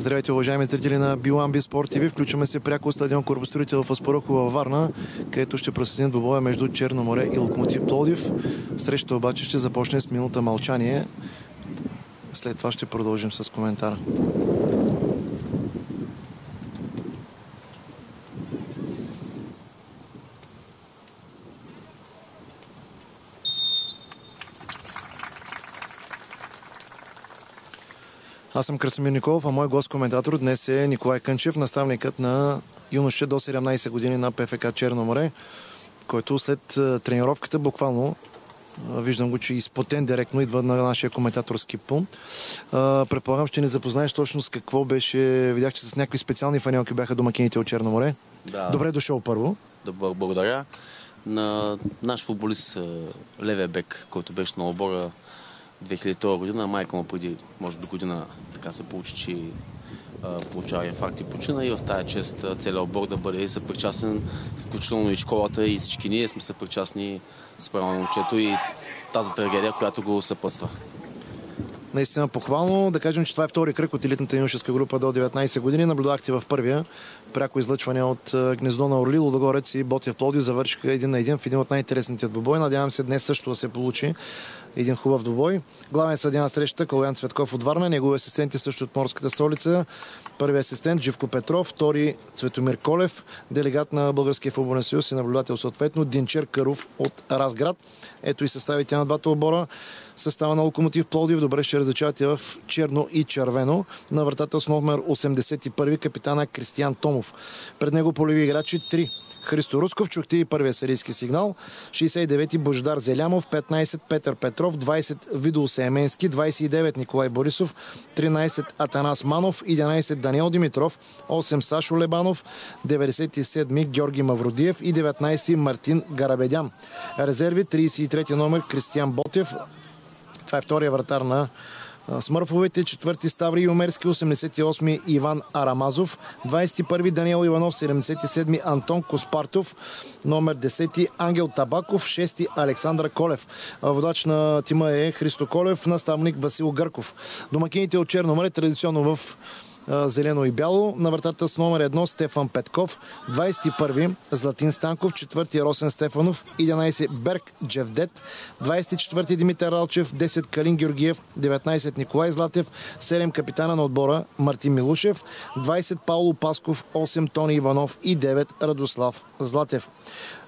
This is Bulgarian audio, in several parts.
Здравейте, уважаеми зрители на Биламби Спорт ТВ. Включваме се пряко от стадион Корбостроител в Аспарухо във Варна, където ще проследим двобоя между Черно море и Локомотив Плодив. Срещата обаче ще започне с минута мълчание. След това ще продължим с коментара. Аз съм Красимир Николов, а мой гост-коментатор днес е Николай Кънчев, наставникът на юноше до 17 години на ПФК Черно море, който след тренировката буквално Виждам го, че изпотен директно идва на нашия коментаторски пункт. Предполагам, ще ни запознаеш точно с какво беше. Видях, че с някакви специални фанелки бяха домакините от Черно море. Да. Добре дошъл първо. Да, благодаря. На наш футболист Леве Бек, който беше на обора 2002 година. Майка му преди, може до година, така се получи, че получава инфаркт и почина и в тая чест целият отбор да бъде съпричастен, включително и школата и всички ние сме съпричастни с правилно момчето и тази трагедия, която го съпътства. Наистина похвално. Да кажем, че това е втори кръг от елитната юношеска група до 19 години. Наблюдахте в първия пряко излъчване от гнездо на Орли, Лудогорец и Ботев Плодив завършиха един на един в един от най-интересните двубой. Надявам се днес също да се получи един хубав двубой. Главен съдя на срещата Калуян Цветков от Варна, негови асистенти също от морската столица. Първи асистент Живко Петров, втори Цветомир Колев, делегат на Българския футболен съюз и наблюдател съответно Динчер Каров от Разград. Ето и съставите на двата обора. Състава на Локомотив Плодив добре ще различавате в черно и червено. На вратата с номер 81 капитана Кристиян Томов. Пред него полеви играчи 3 Христо Русков. Чухте и първия серийски сигнал. 69-ти Бождар Зелямов, 15 Петър Петров, 20 Видо Семенски, 29 Николай Борисов, 13 Атанас Манов, 11 Даниел Димитров, 8 Сашо Лебанов, 97 Георги Мавродиев и 19 Мартин Гарабедян. Резерви 33 номер Кристиян Ботев. Това е втория вратар на Смърфовете, четвърти Ставри Юмерски, 88 Иван Арамазов, 21 Даниел Иванов, 77 Антон Коспартов, номер 10 Ангел Табаков, 6 Александър Колев. Водач на тима е Христо Колев, наставник Васил Гърков. Домакините от Черно море традиционно в зелено и бяло. На вратата с номер 1 Стефан Петков, 21 Златин Станков, 4 Росен Стефанов, 11 Берг Джевдет, 24 Димитър Ралчев, 10 Калин Георгиев, 19 Николай Златев, 7 капитана на отбора Мартин Милушев, 20 Пауло Пасков, 8 Тони Иванов и 9 Радослав Златев.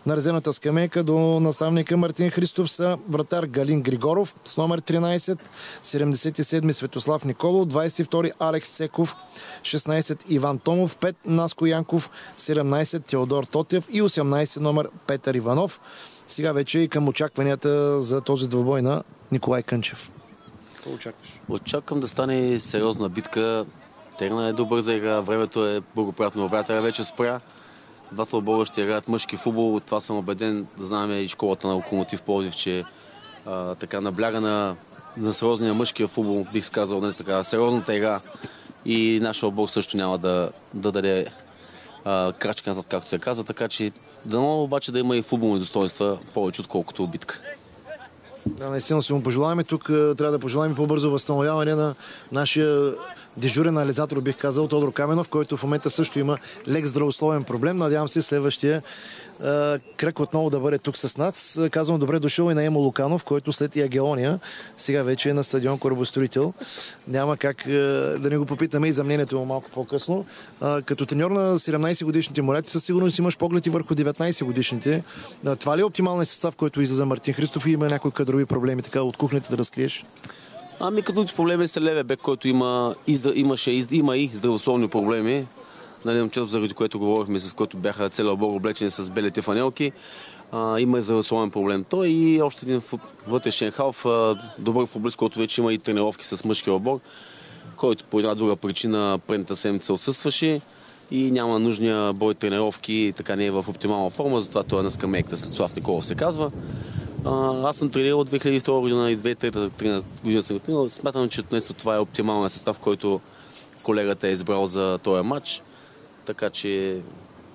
На резервната скамейка до наставника Мартин Христов са вратар Галин Григоров с номер 13, 77 Светослав Николов, 22 Алекс Цеков, 16 Иван Томов, 5 Наско Янков, 17 Теодор Тотев и 18 номер Петър Иванов. Сега вече и към очакванията за този двобой на Николай Кънчев. Какво очакваш? Очаквам да стане сериозна битка. Терна е добър за игра, времето е благоприятно, вратаря вече спря. Двата отбора ще играят мъжки футбол. Това съм убеден. Знаем и школата на Локомотив Пловдив, че а, така набляга на, на сериозния мъжкия футбол, бих сказал, нали, така, сериозната игра. И нашия отбор също няма да, да даде а, крачка назад, както се казва. Така че дано обаче да има и футболни достоинства повече, отколкото битка. Да, наистина си му пожелаваме. Тук трябва да пожелаем по-бързо възстановяване на нашия дежурен анализатор, бих казал, Тодор Каменов, който в момента също има лек здравословен проблем. Надявам се следващия кръг отново да бъде тук с нас. Казвам добре дошъл и на Емо Луканов, който след Ягелония сега вече е на стадион Корабостроител. Няма как да не го попитаме и за мнението му малко по-късно. Като треньор на 17 годишните моряци, със сигурност имаш погледи върху 19 годишните. Това ли е оптималният състав, който излиза Мартин Христов и има някои кадрови проблеми така от кухнята да разкриеш? Ами като проблеми са Леве Бек, който има, имаше, има и здравословни проблеми нали, момчето, заради което говорихме, с което бяха целият обор облечени с белите фанелки. А, има и здравословен проблем. Той и още един вътрешен халф, а, добър футболист, който вече има и тренировки с мъжкия обор, който по една друга причина предната седмица отсъстваше и няма нужния бой тренировки, така не е в оптимална форма, затова той е на скамейката. Слав Николов се казва. Аз съм тренирал от 2002 година и 2003 година съм тренирал. Смятам, че днес това е оптималният състав, който колегата е избрал за този матч. Така че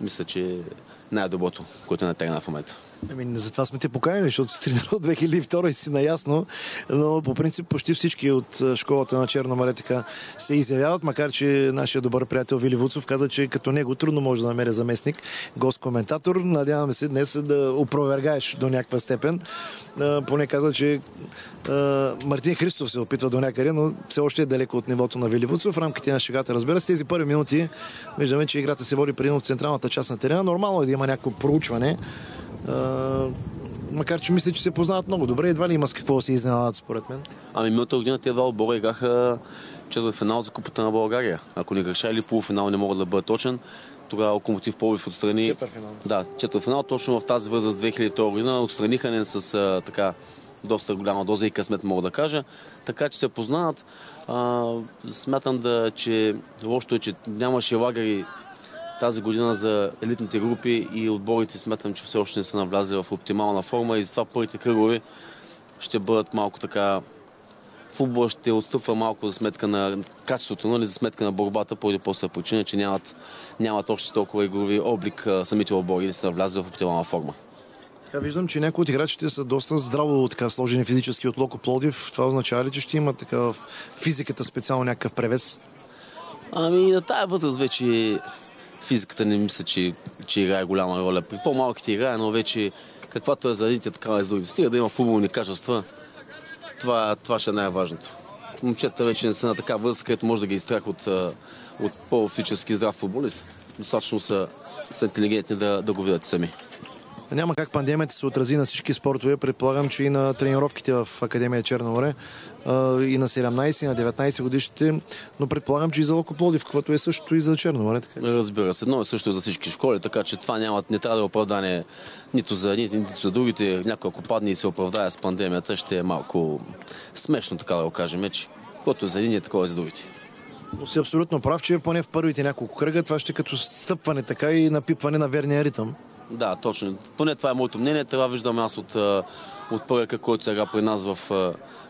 мисля, че най-доброто, което е на в момента. Ами, затова сме те поканили, защото си тренирал от 2002 и си наясно, но по принцип почти всички от школата на Черно море така се изявяват, макар че нашия добър приятел Вили Вуцов каза, че като него трудно може да намеря заместник, гост-коментатор. Надяваме се днес да опровергаеш до някаква степен. Поне каза, че Мартин Христов се опитва до някъде, но все още е далеко от нивото на Вили Вуцов. В рамките на шегата, разбира се, тези първи минути виждаме, че играта се води преди от централната част на терена. Нормално е да има някакво проучване макар че мисля, че се познават много добре, едва ли има с какво да се изненадат, според мен. Ами миналата година тези два отбора играха четвърт финал за Купата на България. Ако не греша или полуфинал не мога да бъда точен, тогава Локомотив Пловдив отстрани... Четвъртфинал. Да, четвъртфинал, точно в тази възраст 2002 година отстраниха не с а, така доста голяма доза и късмет, мога да кажа. Така че се познават. А, смятам да, че лошото е, че нямаше лагери тази година за елитните групи и отборите смятам, че все още не са навлязли в оптимална форма и затова първите кръгове ще бъдат малко така футбол ще отстъпва малко за сметка на качеството, нали, за сметка на борбата, поради по причина, че нямат, нямат още толкова игрови облик самите отбори да са навлязли в оптимална форма. Така виждам, че някои от играчите са доста здраво така сложени физически от Локо Плодив. Това означава ли, че ще има така в физиката специално някакъв превес? Ами на тая възраст вече физиката не мисля, че, че играе голяма роля. При по-малките играе, но вече каквато е за едните, такава е за другите. Стига да има футболни качества, това, това ще е най-важното. Момчета вече не са на така възраст, където може да ги изтрах от, от по-физически здрав футболист. Достатъчно са, са интелигентни да, да го видят сами. Няма как пандемията се отрази на всички спортове. Предполагам, че и на тренировките в Академия Черно море, и на 17, и на 19 годишните, но предполагам, че и за Локоплодив, каквото е същото и за Черно море. Така. Разбира се, едно е също за всички школи, така че това няма, не трябва да е оправдание нито за едните, нито за другите. Някой ако падне и се оправдае с пандемията, ще е малко смешно, така да го кажем, че каквото е за едните, такова е за другите. Но си абсолютно прав, че поне в първите няколко кръга това ще е като стъпване така и напипване на верния ритъм. Да, точно. Поне това е моето мнение. Това виждам аз от, от първика, който сега при нас в,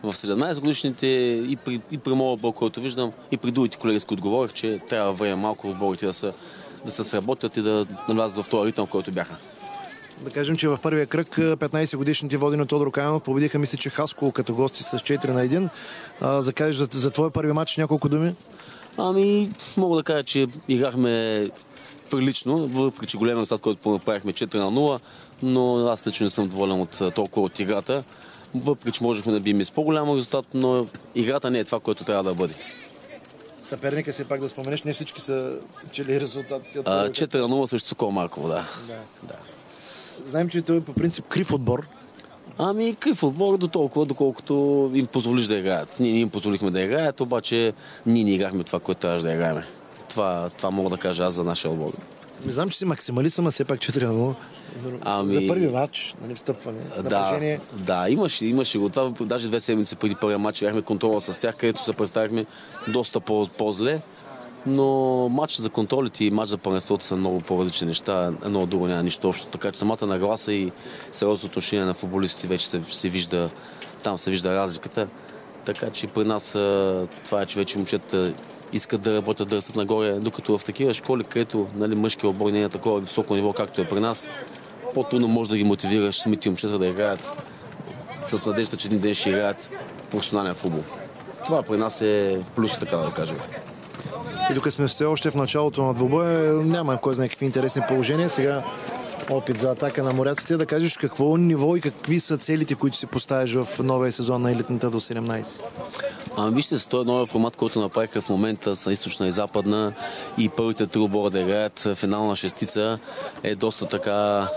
в 17 годишните и при, и при моят отбор, който виждам, и при другите колеги, с които говорих, че трябва време малко отборите да, са, да се сработят и да навлязат в този ритъм, който бяха. Да кажем, че в първия кръг 15 годишните водени от Тодор Каянов победиха, мисля, че Хаско като гости с 4 на 1. А, за кажеш за, за твой първи матч няколко думи? Ами, мога да кажа, че играхме прилично, въпреки че големия резултат, който направихме 4 на 0, но аз лично не съм доволен от толкова от играта. Въпреки че можехме да бием с по-голям резултат, но играта не е това, което трябва да бъде. Съперника си пак да споменеш, не всички са чели резултатите. 4 на 0 срещу Сокол Марково, да. да. Знаем, че той е по принцип крив отбор. Ами крив отбор до толкова, доколкото им позволиш да играят. Ние не им позволихме да играят, обаче ние не играхме това, което трябваше да играем. Това, това мога да кажа аз за нашия отбор. Не знам, че си максималист, ама все пак 4 на 0. Ами... За първи матч, нали, встъпване, напрежение. Да, да имаше, имаше го. Това даже две седмици преди първия матч бяхме контрола с тях, където се представихме доста по-зле. Но матч за контролите и матч за първенството са много по-различни неща. Едно друго няма нищо общо. Така че самата нагласа и сериозното отношение на футболистите вече се, се вижда, там се вижда разликата. Така че при нас това е, че вече момчета искат да работят, да растат нагоре, докато в такива школи, където нали, мъжки отбор не е такова високо ниво, както е при нас, по-трудно може да ги мотивираш самите момчета да играят с надежда, че един ден ще играят професионален футбол. Това при нас е плюс, така да кажем. И докато сме все още в началото на двубоя, няма кой знае какви интересни положения. Сега опит за атака на моряците, да кажеш какво ниво и какви са целите, които си поставяш в новия сезон на елитната до 17? А, вижте, с този новия формат, който направиха в момента с източна и западна и първите три отбора да играят финална шестица е доста така...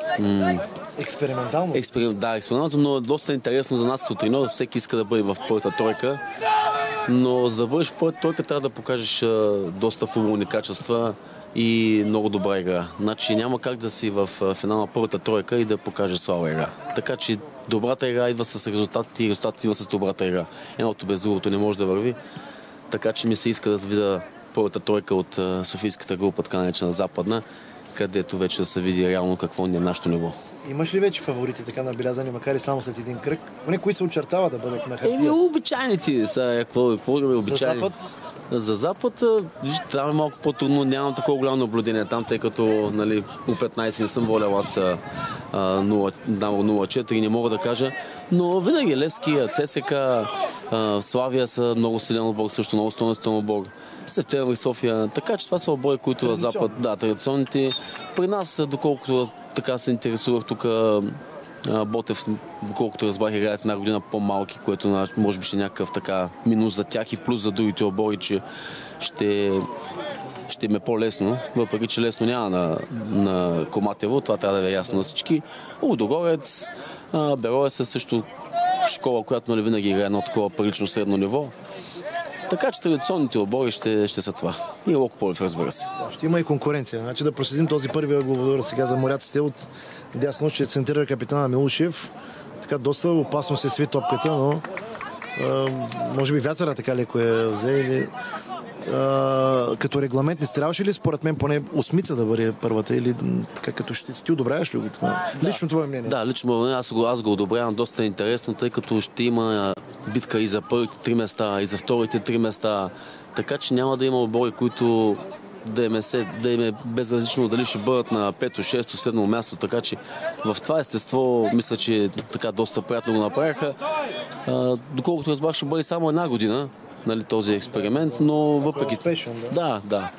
Експериментално? Експерим, да, експериментално, но е доста интересно за нас като треньор. Всеки иска да бъде в първата тройка. Но за да бъдеш първата тройка трябва да покажеш а, доста футболни качества и много добра игра. Значи няма как да си в финал на първата тройка и да покажеш слаба игра. Така че добрата игра идва с резултати и резултатът идва с добрата игра. Едното без другото не може да върви. Така че ми се иска да видя първата тройка от Софийската група, така наречена западна, където вече да се види реално какво ни е нашето ниво. Имаш ли вече фаворити така набелязани, макар и само след един кръг? Поне кои се очертава да бъдат на хартия? Еми, обичайните са, какво, какво е обичайни? За Запад? За Запад, виж, там е малко по-трудно, нямам такова голямо наблюдение там, тъй като нали, по 15 не съм волял аз 0-4, не мога да кажа. Но винаги Левски, ЦСК, Славия са много силен отбор, също много стойностен отбор. Септември, София. Така че това са обои, които на Запад, да, традиционните. При нас, доколкото така се интересувах тук, Ботев, доколкото разбрах, играят една година по-малки, което може би ще е някакъв така минус за тях и плюс за другите обори, че ще, ще им е по-лесно, въпреки че лесно няма на, на Коматево, това трябва да е ясно на всички. Удогорец, Бероес е също школа, която нали, винаги играе едно такова прилично средно ниво. Така че традиционните обори ще, ще са това. И Локо Полев, разбира се. Ще има и конкуренция. Значи да проследим този първи главодор сега за моряците от дясно, че центрира капитана Милушев. Така доста опасно се сви топката, но а, може би вятъра така леко е взе или а, като регламент не трябваше ли според мен поне осмица да бъде първата или така като ще ти одобряваш ли го така? Да. Лично твое мнение? Да, лично аз го, аз го одобрявам доста интересно, тъй като ще има битка и за първите три места, и за вторите три места. Така че няма да има обори, които да им, е, да им е безразлично дали ще бъдат на 5, 6, 7 място. Така че в това естество мисля, че така доста приятно го направиха. А, доколкото разбрах, ще бъде само една година нали, този експеримент, но въпреки... Успешен, да. Да, да.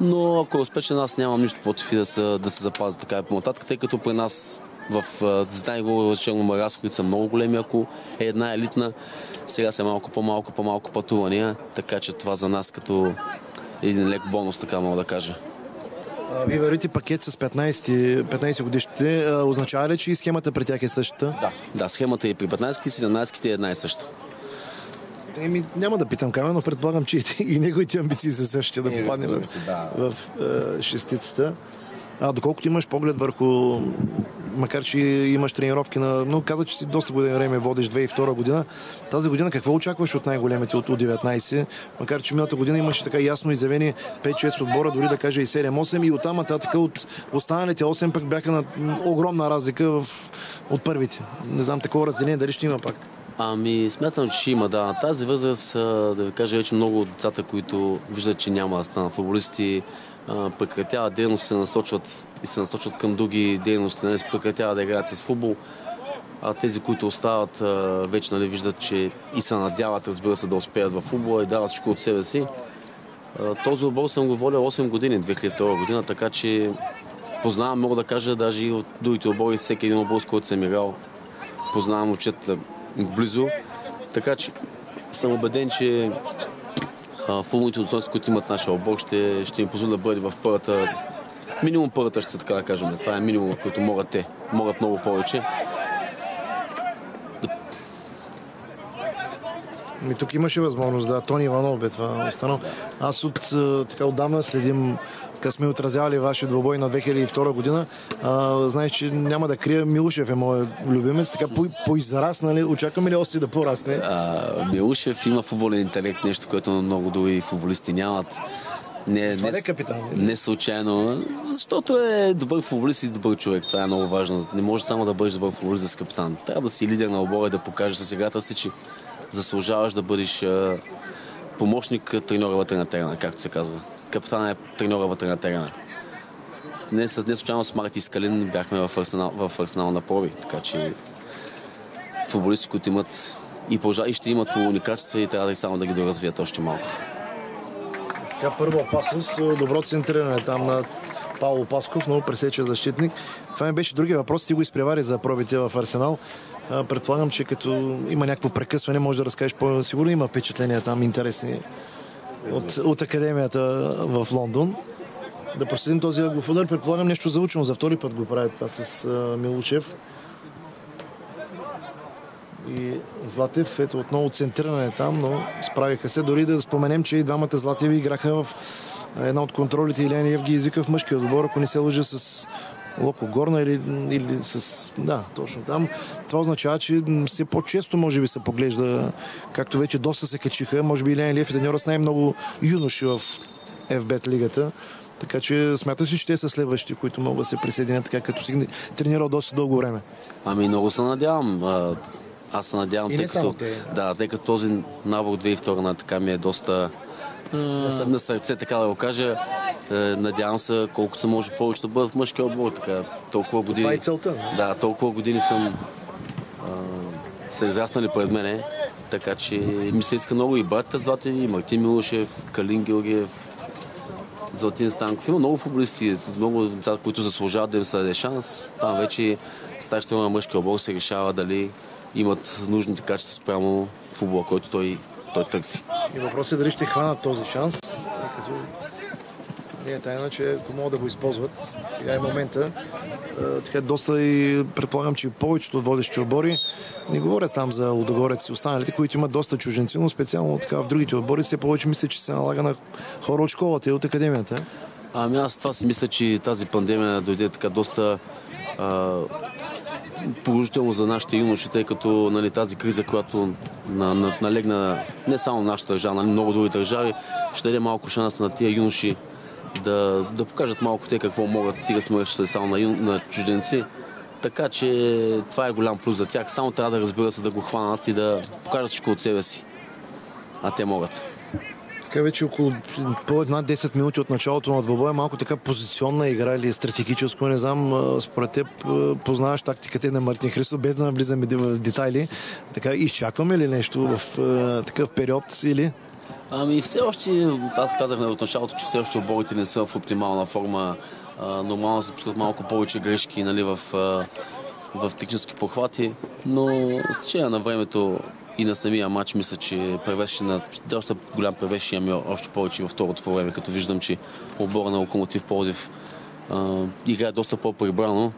Но ако е успешен, аз нямам нищо против и да се, да се запази така и по-нататък, тъй като при нас в знае го разрешено марас, които са много големи, ако е една елитна. Сега са малко по-малко, по-малко пътувания, така че това за нас като един лек бонус, така мога да кажа. Вие вървите пакет с 15, 15 годишните. Означава ли, че и схемата при тях е същата? Да, да схемата и при 15 17 е една и съща. Еми, няма да питам Камен, но предполагам, че и неговите амбиции са същите да попадне в, в, е, шестицата. А доколкото имаш поглед върху, макар че имаш тренировки на... Но каза, че си доста година време водиш 2002 година. Тази година какво очакваш от най-големите от 19 Макар, че миналата година имаше така ясно изявени 5-6 отбора, дори да кажа и 7-8 и оттам нататък от останалите 8 пък бяха на огромна разлика в, от първите. Не знам такова разделение дали ще има пак. Ами, смятам, че има, да. На тази възраст, да ви кажа, вече много от децата, които виждат, че няма да станат футболисти, прекратяват дейност, се насочват и се насочват към други дейности, нали, прекратяват да играят с футбол. А тези, които остават, вече нали, виждат, че и се надяват, разбира се, да успеят в футбола и дават всичко от себе си. Този отбор съм го водил 8 години, 2002 година, така че познавам, мога да кажа, даже и от другите отбори, всеки един отбор, с който съм играл, познавам отчета близо. Така че съм убеден, че футболните отстоянства, които имат нашия отбор, ще, ще им позволи да бъде в първата минимум първата ще така да кажем. Това е минимум, който могат те. Могат много повече. Ми тук имаше възможност, да. Тони Иванов бе това останал. Аз от така отдавна следим така сме отразявали вашия двобой на 2002 година. А, знаеш, че няма да крия, Милушев е моят любимец. Така по, поизрас, нали? Очакваме ли още да порасне? А, Милушев има футболен интелект, нещо, което много други футболисти нямат. Не, не, е капитан. Не случайно, защото е добър футболист и добър човек. Това е много важно. Не може само да бъдеш добър футболист да си капитан. Трябва да си лидер на обора и да покажеш с играта си, че заслужаваш да бъдеш помощник треньора на терена, както се казва капитана е треньора вътре на терена. Днес, не случайно с Марти Скалин бяхме в арсенал, в арсенал на проби, така че футболисти, които имат и, пожа, и ще имат футболни качества и трябва да и само да ги доразвият още малко. Сега първа опасност, добро центриране там на Павло Пасков, много пресече защитник. Това ми беше другия въпрос. Ти го изпревари за пробите в Арсенал. Предполагам, че като има някакво прекъсване, може да разкажеш по-сигурно. Има впечатления там интересни от, от академията в Лондон. Да проследим този ъглов. Предполагам нещо заучено. За втори път го прави това с а, Милучев. И Златев, ето отново центриране там, но справиха се. Дори да споменем, че и двамата Златеви играха в една от контролите. Илиан Евги извика в мъжкия отбор, ако не се лъжа с Локо Горна или, или с... Да, точно там. Това означава, че все по-често може би се поглежда, както вече доста се качиха. Може би Илен Лев е деньора с най-много юноши в FBET лигата. Така че смяташ ли, че те са следващи, които могат да се присъединят, така като си тренирал доста дълго време? Ами много се надявам. Аз се надявам, тъй като, те, да, тъй като този набор 2002 на така ми е доста на сърце, така да го кажа. Е, надявам се, колкото се може повече да бъдат в мъжки отбор. Така, толкова години. Това е целта. Да, толкова години съм се израснали пред мене. Така че ми се иска много и братите Злати, и Мартин Милушев, Калин Георгиев, Златин Станков. Има много футболисти, много деца, които заслужават да им се даде шанс. Там вече старшите на мъжки отбор се решава дали имат нужните качества спрямо футбола, който той, той търси. И въпросът е дали ще хванат този шанс, тъй като не е тайна, че ако могат да го използват, сега е момента. така доста и предполагам, че повечето от водещи отбори не говорят там за Лудогорец и останалите, които имат доста чуженци, но специално така в другите отбори все повече мисля, че се налага на хора от школата и от академията. Ами аз това си мисля, че тази пандемия дойде така доста а, положително за нашите юноши, тъй като нали, тази криза, която на, на, налегна не само нашата държава, нали, много други държави, ще даде малко шанс на тия юноши да, да покажат малко те какво могат, стига сме само на, на чужденци. Така че това е голям плюс за тях. Само трябва да разбира се да го хванат и да покажат всичко от себе си. А те могат. Така вече около по над 10 минути от началото на двобоя, малко така позиционна игра или стратегическо, не знам, според теб познаваш тактиката на Мартин Христов, без да навлизаме в детайли. Така, изчакваме ли нещо в такъв период или? Ами все още, аз казах в началото, че все още оборите не са в оптимална форма. Нормално се допускат малко повече грешки нали, в, в технически похвати, но с течение на времето и на самия матч мисля, че превес на доста голям превес ще имаме още повече във второто по време, като виждам, че отбора на Локомотив Плодив играе доста по-прибрано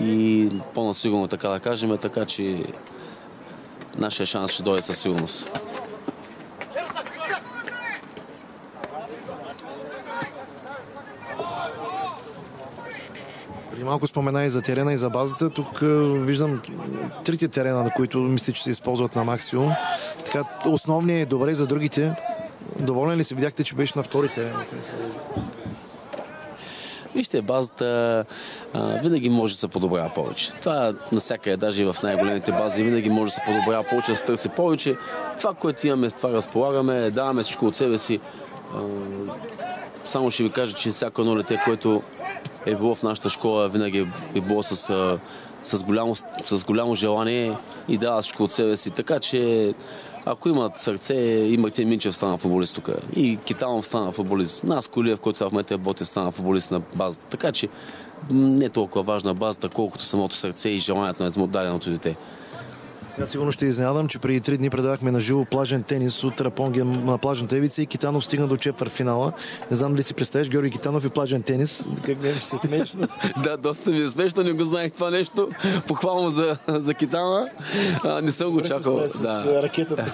и по-насигурно, така да кажем, така че нашия шанс ще дойде със сигурност. Преди малко спомена и за терена и за базата. Тук виждам трите терена, на които мисля, че се използват на максимум. Така, основният е добре за другите. Доволен ли се? Видяхте, че беше на втори терен. Вижте, базата а, винаги може да се подобрява повече. Това навсякъде, даже и в най-големите бази, винаги може да се подобрява повече, да се търси повече. Това, което имаме, това разполагаме, даваме всичко от себе си. А, само ще ви кажа, че всяко едно лете, което е било в нашата школа, винаги е било с, с, голямо, с голямо желание и дава всичко от себе си. Така че ако имат сърце, и Мартин Минчев стана футболист тук. И Китанов стана футболист. Нас Колиев, който сега в момента е Ботев, стана футболист на базата. Така че не толкова важна базата, колкото самото сърце и желанието на даденото дете. Аз сигурно ще изненадам, че преди три дни предавахме на живо плажен тенис от Рапонги на плажната ивица и Китанов стигна до четвър финала. Не знам дали си представяш Георги Китанов и плажен тенис. Как не се смешно? да, доста ми е смешно, не го знаех това нещо. Похвално за, за Китана. А, не съм го чакал. С, да. ракетата.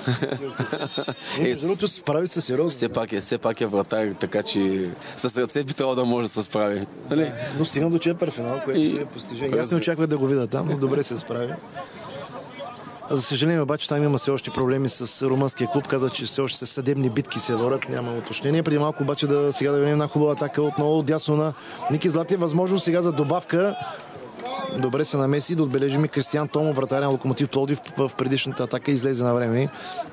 е, другото се справи се сериозно. Все пак е, все пак е вратар, така че с ръце би трябвало да може да се справи. Нали? Но стигна до четвър финал, което и... си е постижение. Аз не очаквах да го видя там, но добре се справи. За съжаление обаче там има все още проблеми с румънския клуб. Каза, че все още съдебни битки се ворят. Няма уточнение. Преди малко обаче да сега да видим една хубава атака отново дясно на Ники Злати. Възможно сега за добавка. Добре се намеси да отбележим и Кристиан Томо, вратаря на Локомотив Плодив в предишната атака излезе на време.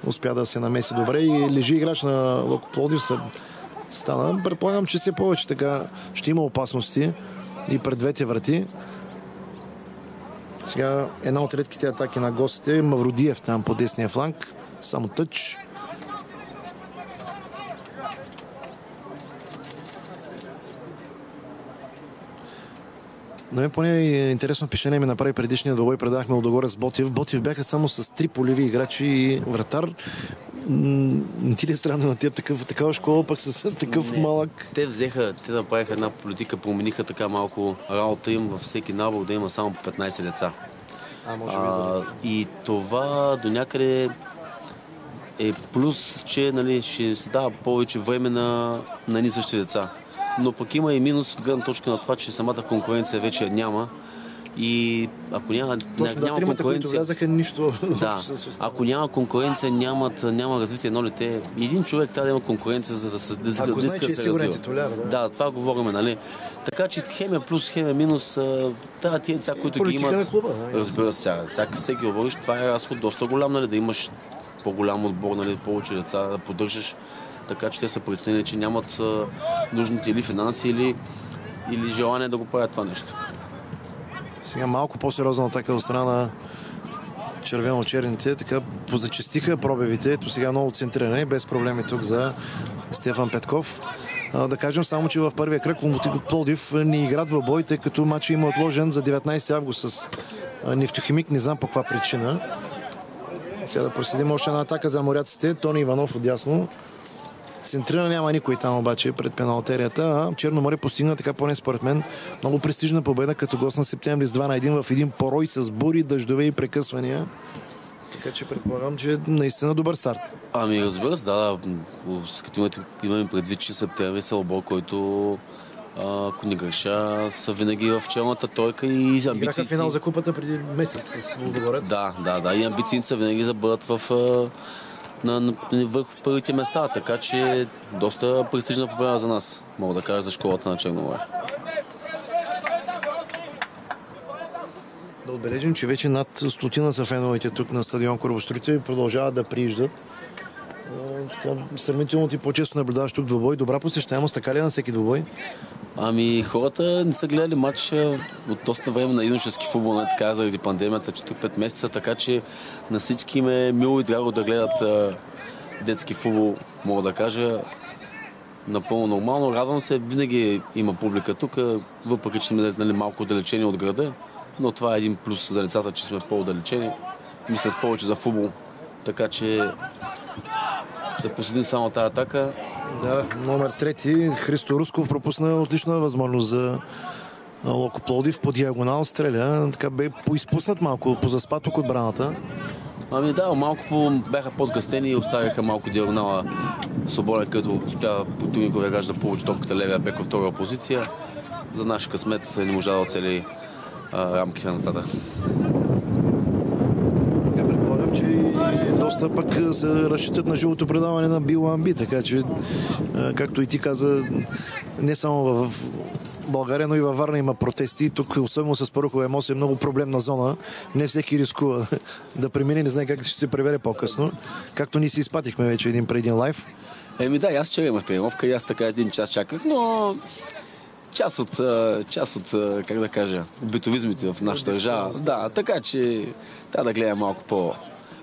Успя да се намеси добре и лежи играч на Локо Плодив. Стана. Предполагам, че все повече така ще има опасности и пред двете врати. Сега една от редките атаки на гостите е Мавродиев там по десния фланг. Само тъч. На мен поне е интересно впечатление ми направи предишния двобой. Предахме Лодогорец Ботев. Ботев бяха само с три полеви играчи и вратар. Не ти ли е странно на теб такъв, такава школа, пък с такъв не, малък? Те взеха, те направиха една политика, промениха така малко работа им във всеки набор да има само по 15 деца. А, може би. А, и това до някъде е плюс, че нали, ще се дава повече време на, на ни същи деца. Но пък има и минус от гледна точка на това, че самата конкуренция вече няма И ако няма, Точно, да, няма тримата, които конкуренция, влязаха, нищо да, ако няма конкуренция, нямат, няма развитие едно дете. Един човек трябва да има конкуренция, за да се да, Ако да знае, че да е сигурен титуляр, да. да, това говорим, нали? Така че хемия плюс, хемия минус, а, трябва тия деца, които ги имат. на клуба, да. Разбира се, всяка, всеки отбор, това е разход доста голям, нали? Да имаш по-голям отбор, нали? повече деца да поддържаш. Така че те са преценили, че нямат нужните или финанси, или, или желание да го правят това нещо. Сега малко по-сериозна атака от страна на червено-черните. Така позачистиха пробивите. Ето сега много центриране, без проблеми тук за Стефан Петков. А, да кажем само, че в първия кръг Ломотик от Плодив не играт в бой, тъй като матчът има отложен за 19 август с Нефтохимик. Не знам по каква причина. Сега да проследим още една атака за моряците. Тони Иванов отясно. Центрира няма никой там обаче пред пеналтерията. А Черноморе постигна така поне според мен много престижна победа като гост на септември с 2 на 1 в един порой с бури, дъждове и прекъсвания. Така че предполагам, че е наистина добър старт. Ами разбира се, да, да. Като имате, имаме предвид, че септември са отбор, който а, ако не греша, са винаги в челната тройка и Играха амбициите. финал за купата преди месец с Лудогорец. Да, да, да. И амбициите са винаги да бъдат в, на, на, върху първите места. Така че доста престижна победа за нас, мога да кажа, за школата на Черноморе. Да отбележим, че вече над стотина са феновете тук на стадион Корабостроите и продължават да прииждат. А, Така, сравнително ти по-често наблюдаваш тук двубой. Добра посещаемост, така ли е на всеки двубой? Ами хората не са гледали матч от доста време на юношески футбол, не така, заради пандемията, 4-5 месеца, така че на всички им е мило и драго да гледат а, детски футбол, мога да кажа. Напълно нормално. Радвам се, винаги има публика тук, въпреки че сме нали, малко отдалечени от града, но това е един плюс за децата, че сме по-отдалечени. Мислят повече за футбол, така че да посетим само тази атака. Да, номер трети, Христо Русков пропусна отлична възможност за Локо Плодив по диагонал стреля. Така бе поизпуснат малко, позаспа тук отбраната. Ами да, малко по, бяха по-сгъстени и оставяха малко диагонала свободен, като успя противник Овегач да получи топката левия бек във втора позиция. За наш късмет не можа да оцели рамките на тата. Така предполагам, че и доста пък се разчитат на живото предаване на Биламби, така че, както и ти каза, не само в България, но и във Варна има протести. Тук, особено с Парухова емоция, е много проблемна зона. Не всеки рискува да премине, не знае как ще се прибере по-късно. Както ние си изпатихме вече един преди един лайф. Еми да, аз вчера имах тренировка и аз така един час чаках, но част от, част от как да кажа, битовизмите в нашата държава. Да, така че трябва да гледам малко по,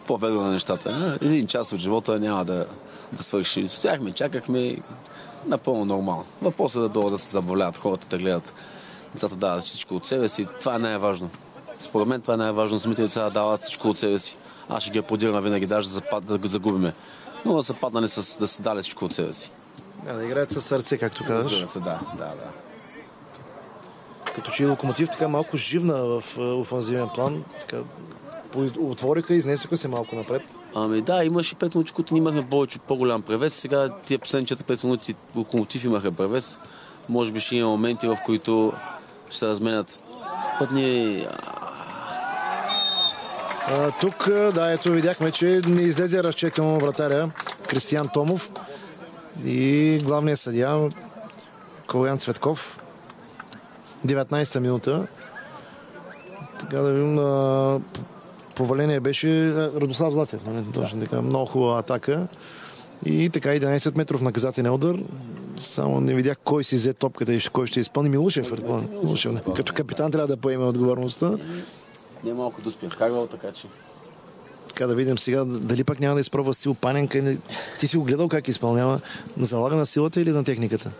по-ведо на нещата. Един час от живота няма да, да свърши. Стояхме, чакахме, напълно нормално. Въпросът е да долу да се забавляват хората, да гледат децата да дават всичко от себе си. Това е най-важно. Според мен това е най-важно. Самите деца да дават всичко от себе си. Аз ще ги аплодирам винаги, даже да, запад, да загубиме. Но да са паднали с, да са дали всичко от себе си. Да, да играят със сърце, както казваш. Разбира се, да, да, да. Като че и Локомотив така малко живна в а, офанзивен план. Така, отвориха, изнесоха се малко напред. Ами да, имаше 5 минути, които имахме повече, по-голям превес. Сега тия последните 4-5 минути локомотив имаха превес. Може би ще има моменти, в които ще се разменят пътни... А, тук, да, ето видяхме, че не излезе разчекано вратаря Кристиян Томов и главният съдия Калоян Цветков. 19-та минута. Така да видим, а, поваление беше Радослав Златев. Нали? Точно така, много хубава атака. И така 11 метров наказателен удар. Само не видях кой си взе топката и кой ще изпълни. Милушев, предполагам. Милушев, да. Като капитан трябва да поеме отговорността. Не малко да успя вкарвал, така че... Така да видим сега дали пък няма да изпробва стил Паненка. Ти си го гледал как изпълнява. Залага на силата или на техниката?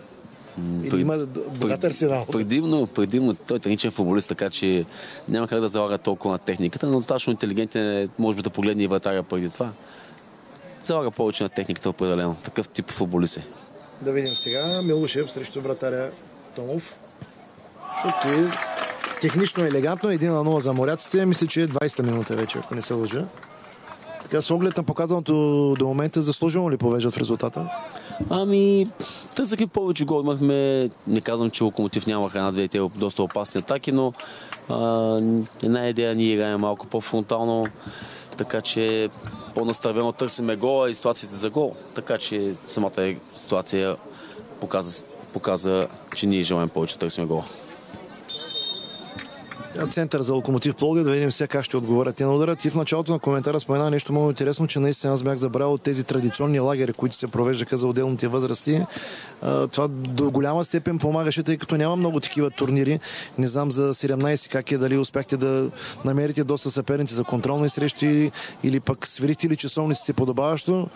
Пред- има богат арсенал? Предимно, предимно той е техничен футболист, така че няма как да залага толкова на техниката, но достатъчно интелигентен е, може би да погледне и вратаря преди това. Залага повече на техниката определено. Такъв тип футболист е. Да видим сега Милушев срещу вратаря Томов. Шут е технично елегантно. 1 на 0 за моряците. Мисля, че е 20-та минута вече, ако не се лъжа. Така, с оглед на показаното до момента, заслужено ли повеждат в резултата? Ами, търсахме повече гол. Имахме, не казвам, че Локомотив нямаха една-две те доста опасни атаки, но а, една идея ние играем малко по-фронтално, така че по-настървено търсиме гола и ситуациите за гол. Така че самата ситуация показа, показа че ние желаем повече да търсиме гола център за локомотив Пловдив, да видим сега как ще отговорят те на удара. Ти в началото на коментара спомена нещо много интересно, че наистина аз бях забравил тези традиционни лагери, които се провеждаха за отделните възрасти. Това до голяма степен помагаше, тъй като няма много такива турнири. Не знам за 17 как е, дали успяхте да намерите доста съперници за контролни срещи или, или пък свирите ли часовниците подобаващо.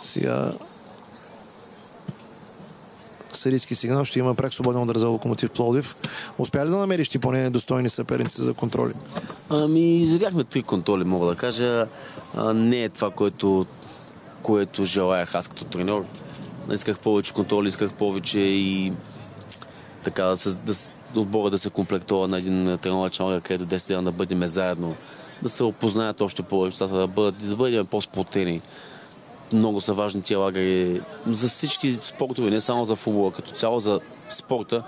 Сега сирийски сигнал ще има прак свободен удар за Локомотив Плодив. Успя ли да намериш ти поне достойни съперници за контроли? Ами, изиграхме три контроли, мога да кажа. А, не е това, което, което желаях аз като треньор. Исках повече контроли, исках повече и така да, се, да отбора да се комплектува на един тренировачен лагер, където 10 дена да бъдем заедно, да се опознаят още повече, да, бъдат, да бъдем по-сплотени много са важни тия лагери за всички спортове, не само за футбола, като цяло за спорта.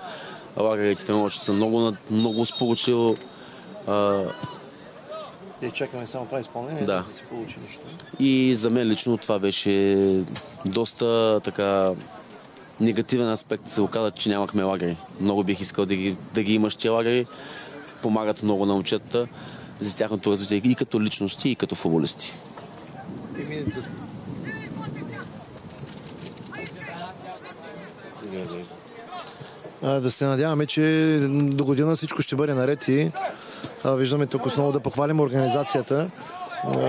Лагерите тренировъчни са много, много сполучил. Те чакаме само това изпълнение, да. да се получи нищо. И за мен лично това беше доста така негативен аспект. Се оказа, че нямахме лагери. Много бих искал да ги, да ги имаш тия лагери. Помагат много на момчетата за тяхното развитие и като личности, и като футболисти. Да се надяваме, че до година всичко ще бъде наред и виждаме тук основно да похвалим организацията,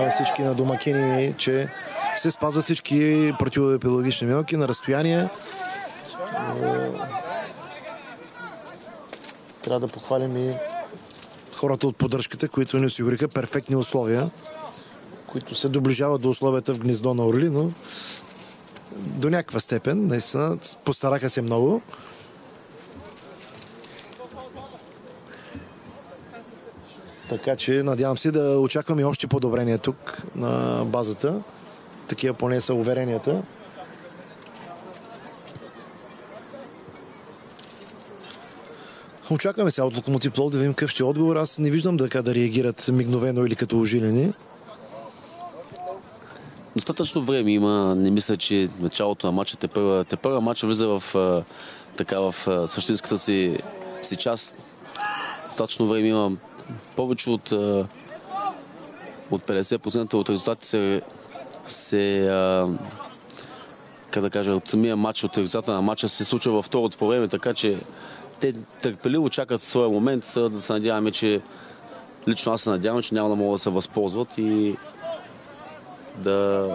всички на домакини, че се спазват всички противоепидемиологични мерки на разстояние. Трябва да похвалим и хората от поддръжката, които ни осигуриха перфектни условия, които се доближават до условията в гнездо на Орли, но до някаква степен, наистина, постараха се много. Така че надявам се да очакваме още подобрения тук на базата. Такива поне са уверенията. Очакваме сега от Локомотив Плов да видим какъв ще е отговор. Аз не виждам да, да реагират мигновено или като ожилени. Достатъчно време има. Не мисля, че началото на матча те първа матча влиза в, така, в същинската си, си част. Достатъчно време има повече от, от 50% от резултатите се, се как да кажа, от самия матч, от резултата на матча се случва във второто по време, така че те търпеливо чакат своя момент да се надяваме, че лично аз се надявам, че няма да могат да се възползват и да,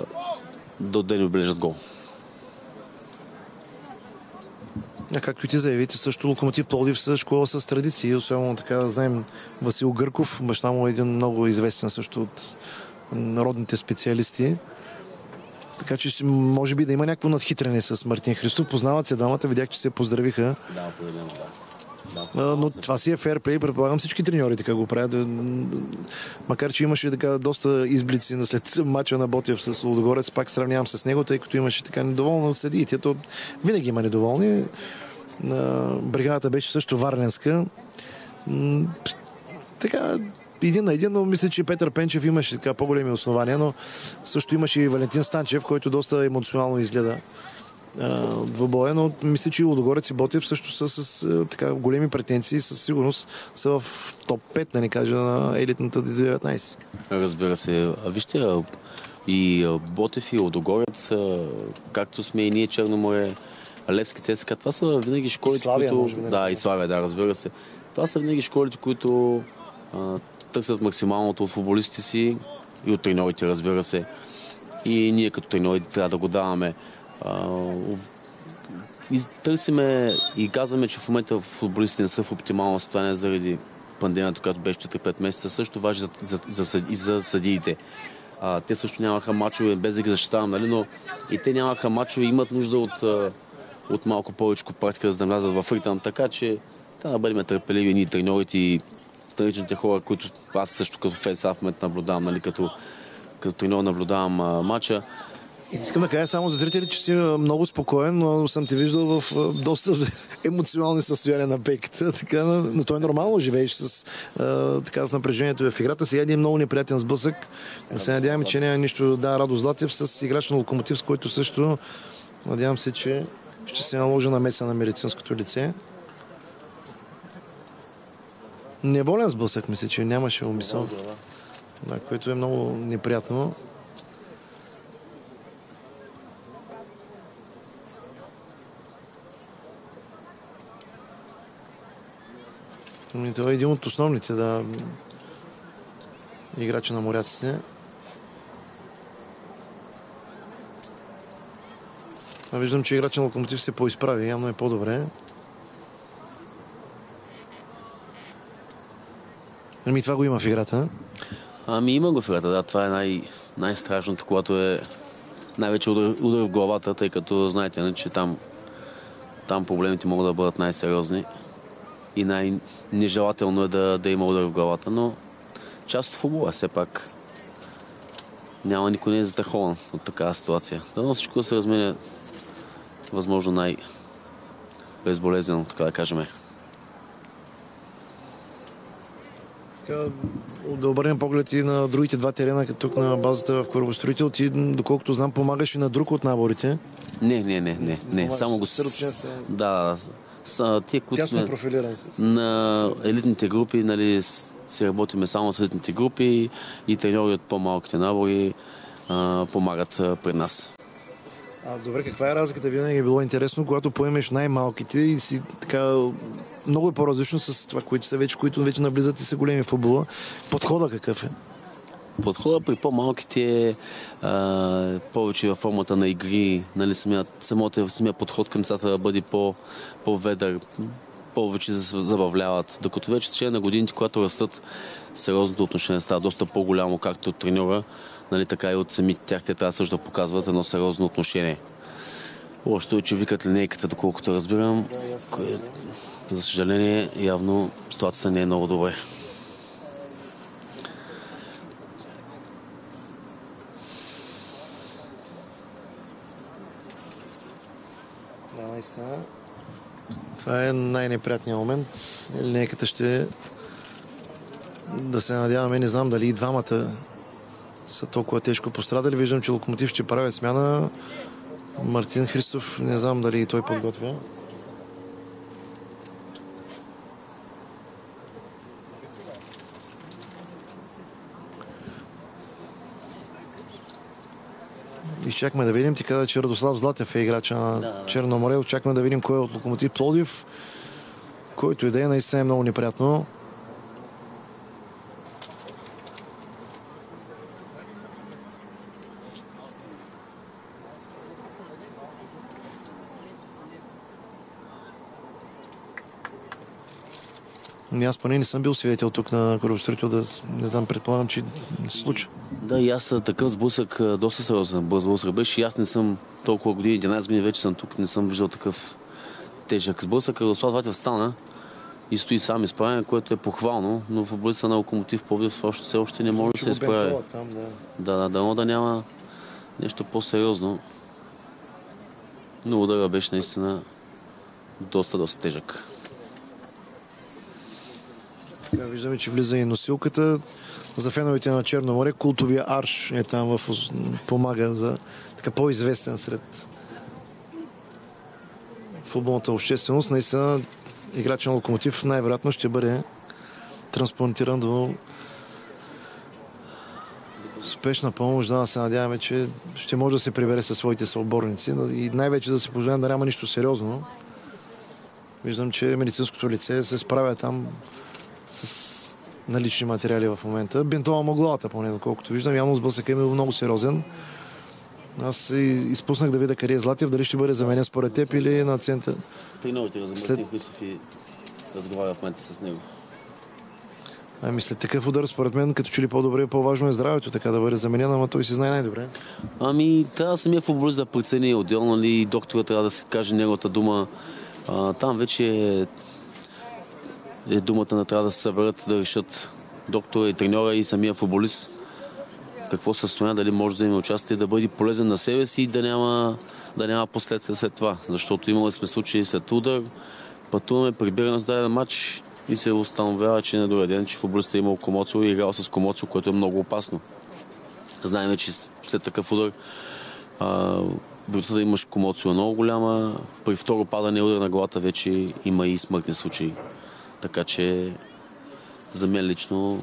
да, да ни отбележат гол. А както и ти заявите, също Локомотив Плодив са школа с традиции. Особено така да знаем Васил Гърков, баща му е един много известен също от народните специалисти. Така че може би да има някакво надхитрене с Мартин Христов. Познават се двамата, видях, че се поздравиха. Да, поздравям, да. Да, но това си е фейрплей, предполагам всички треньори така го правят. Макар, че имаше така доста изблици на след мача на Ботев с Лудогорец, пак сравнявам с него, тъй като имаше така недоволно от съдиите. То винаги има недоволни. Бригадата беше също Варленска. Така, един на един, но мисля, че Петър Пенчев имаше така по-големи основания, но също имаше и Валентин Станчев, който доста емоционално изгледа двубоя, но мисля, че Лудогорец и Ботев също са с така големи претенции, със сигурност са в топ 5, да не кажа, на елитната 19. Разбира се. А вижте, и Ботев и Лудогорец, както сме и ние Черноморе, Левски ЦСКА, това са винаги школите, Славия, които... Може би, да, и Славия, да, разбира се. Това са винаги школите, които а, търсят максималното от футболистите си и от треньорите, разбира се. И ние като треньори трябва да го даваме. И търсиме и казваме, че в момента футболистите не са в оптимално състояние заради пандемията, която беше 4-5 месеца. Също важи за, за, за, и за съдиите. А, те също нямаха мачове, без да ги защитавам, нали? но и те нямаха мачове, имат нужда от, от малко повече практика, за да влязат в ритъм. Така че трябва да бъдем търпеливи ние треньорите и страничните хора, които аз също като фен в момента наблюдавам, нали? като, като треньор наблюдавам а, матча Искам да кажа само за зрители, че си много спокоен, но съм те виждал в доста емоционални състояния на пейката. Така, но то е нормално, живееш с, а, така, с напрежението в играта. Сега един много неприятен сблъсък. Се надяваме, че няма нищо. Да, Радо Златев с играч на Локомотив, с който също надявам се, че ще се наложи намеса на медицинското лице. Неволен сблъсък, мисля, че нямаше умисъл. Да, което е много неприятно. Ами, това е един от основните да, играчи на моряците. А виждам, че играч на Локомотив се поизправи. Явно е по-добре. Ами това го има в играта. Ами има го в играта, да. Това е най- най-страшното, когато е най-вече удар, удар в главата, тъй като знаете, не, че там, там проблемите могат да бъдат най-сериозни и най-нежелателно е да, да има удар в главата, но част от футбола все пак няма никой не е застрахован от такава ситуация. Дано всичко да се разменя възможно най-безболезнено, така да кажем. да обърнем поглед и на другите два терена, тук на базата в Корабостроител. Ти, доколкото знам, помагаш и на друг от наборите. Не, не, не, не. не. Само го... С... Да, са тия, които сме на елитните групи, нали, си работиме само с елитните групи и треньори от по-малките набори а, помагат а, при нас. А, добре, каква е разликата? Винаги е било интересно, когато поемеш най-малките и си така много е по-различно с това, които са вече, които вече навлизат и са големи в футбола. Подхода какъв е? Подхода при по-малките е повече във формата на игри, нали, самият, самото, самия подход към децата да бъде по, по-ведър, повече забавляват. Докато вече с на годините, когато растат, сериозното отношение става доста по-голямо, както от треньора, нали, така и от самите тях. Те трябва също да показват едно сериозно отношение. Още е, че викат линейката, доколкото разбирам, кое, за съжаление, явно ситуацията не е много добре. Това е най-неприятният момент. Линейката ще да се надяваме, не знам дали и двамата са толкова тежко пострадали. Виждам, че Локомотив ще правят смяна. Мартин Христов, не знам дали и той подготвя. изчакаме да видим. Ти каза, че Радослав Златев е играч на да, Черно море. Очакваме да видим кой е от Локомотив Плодив, който идея наистина е много неприятно. Аз поне не съм бил свидетел тук на корабостроител, да не знам, предполагам, че се случва. Да, и аз такъв сблъсък, доста сериозен сблъсък беше и аз не съм толкова години, 11 години вече съм тук, не съм виждал такъв тежък сблъсък. Радослав Ватев стана и стои сам изправен, което е похвално, но в облица на локомотив Пловдив още все още не може да се изправи. да. Да, да, да, да няма нещо по-сериозно. Но удара беше наистина доста, доста тежък. Така, виждаме, че влиза и носилката. За феновете на Черно море култовия арш е там в помага за така по-известен сред футболната общественост. Наистина играч на Локомотив най-вероятно ще бъде трансплантиран до спешна помощ. Да, се надяваме, че ще може да се прибере със своите съоборници и най-вече да се пожелаем да няма нищо сериозно. Виждам, че медицинското лице се справя там с налични материали в момента. Бинтова му главата, поне доколкото виждам. Явно сблъсъка е много сериозен. Аз изпуснах да видя къде е Златев, дали ще бъде заменен според теб или на център. Треньорите за След... Христов и разговаря в момента с него. Ами след такъв удар, според мен, като че ли по-добре по-важно е здравето, така да бъде заменен, ама той си знае най-добре. Ами, трябва самия футболист да прецени отделно ли доктора трябва да се каже неговата дума. А, там вече е е думата на трябва да се съберат да решат доктора и треньора и самия футболист в какво състояние, дали може да вземе участие, да бъде полезен на себе си и да няма, да няма последствия след това. Защото имали сме случаи след удар, пътуваме, прибираме с даден матч и се установява, че на другия ден, че футболистът е имал комоцио и играл с комоцио, което е много опасно. Знаем, че след такъв удар вероятността да имаш комоцио е много голяма. При второ падане удар на главата вече има и смъртни случаи. Така че за мен лично